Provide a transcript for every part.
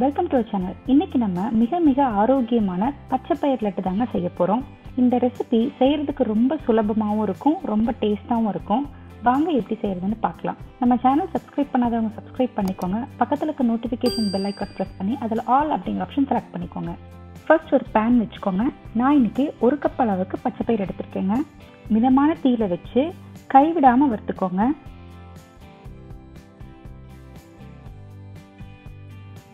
Welcome to channel இன்னைக்கு நம்ம மிக மிக ஆரோக்கியமான பச்சை பயிர் லட்டு தாங்க செய்ய போகிறோம் இந்த ரெசிபி செய்கிறதுக்கு ரொம்ப சுலபமாகவும் இருக்கும் ரொம்ப டேஸ்டாகவும் இருக்கும். வாங்க எப்படி செய்யறதுன்னு பார்க்கலாம். நம்ம சேனல் சப்ஸ்கிரைப் பண்ணாதவங்க சப்ஸ்கிரைப் பண்ணிக்கோங்க. பக்கத்தில் இருக்க நோட்டிஃபிகேஷன் பெல் ஐக்கான் ப்ரெஸ் பண்ணி அதில் ஆல் அப்படிங்கிற ஆப்ஷன் செலக்ட் பண்ணிக்கோங்க. ஃபர்ஸ்ட் ஒரு பேன் வச்சுக்கோங்க. நான் இன்னைக்கு ஒரு கப் அளவுக்கு பச்சை பயிர் எடுத்திருக்கேங்க. மிதமான தீயில வச்சு கைவிடாமல் வறுத்துக்கோங்க.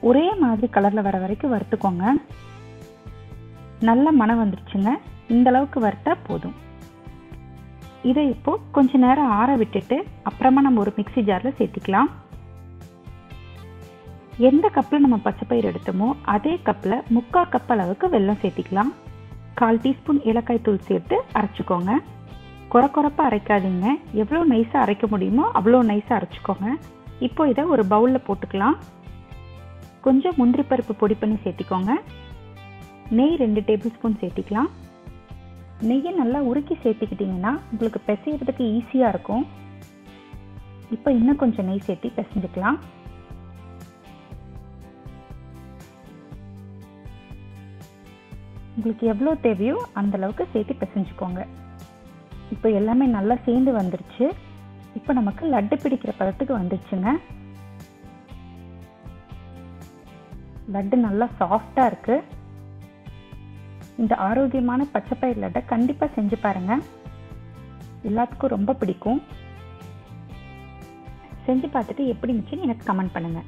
ஒரே மாதிரி கலரில் வர வரைக்கும் வறுத்துக்கோங்க. நல்ல மனம் வந்துடுச்சுங்க இந்த அளவுக்கு வறுத்தா போதும். இதை இப்போ கொஞ்ச நேரம் ஆற விட்டுட்டு அப்புறமா நம்ம ஒரு மிக்சி ஜாரில் சேர்த்திக்கலாம். எந்த கப்பில் நம்ம பச்சைப்பயிர் எடுத்தோமோ அதே கப்பில் முக்கால் கப் அளவுக்கு வெல்லம் சேர்த்திக்கலாம். கால் டீஸ்பூன் ஏலக்காய் தூள் சேர்த்து அரைச்சிக்கோங்க. குறை குறைப்பாக அரைக்காதீங்க. எவ்வளோ நைஸாக அரைக்க முடியுமோ அவ்வளோ நைஸாக அரைச்சிக்கோங்க. இப்போ இதை ஒரு பவுலில் போட்டுக்கலாம். கொஞ்சம் முந்திரி பருப்பு பொடி பண்ணி சேர்த்திக்கோங்க. நெய் ரெண்டு டேபிள் ஸ்பூன் சேர்த்திக்கலாம். நெய்யை நல்லா உருக்கி சேர்த்துக்கிட்டிங்கன்னா உங்களுக்கு பிசையிறதுக்கு ஈஸியாக இருக்கும். இப்போ இன்னும் கொஞ்சம் நெய் சேர்த்து பிசைஞ்சுக்கலாம். உங்களுக்கு எவ்வளோ தேவையோ அந்தளவுக்கு சேர்த்து பிசைஞ்சுக்கோங்க. இப்போ எல்லாமே நல்லா சேர்ந்து வந்துருச்சு. இப்போ நமக்கு லட்டு பிடிக்கிற பதத்துக்கு வந்துருச்சுங்க. லட்டு நல்லா சாஃப்டாக இருக்குது இந்த ஆரோக்கியமான பச்சைப்பயிர் லட்டை கண்டிப்பாக செஞ்சு பாருங்கள் எல்லாத்துக்கும் ரொம்ப பிடிக்கும். செஞ்சு பார்த்துட்டு எப்படி இருந்துச்சுன்னு எனக்கு கமெண்ட் பண்ணுங்கள்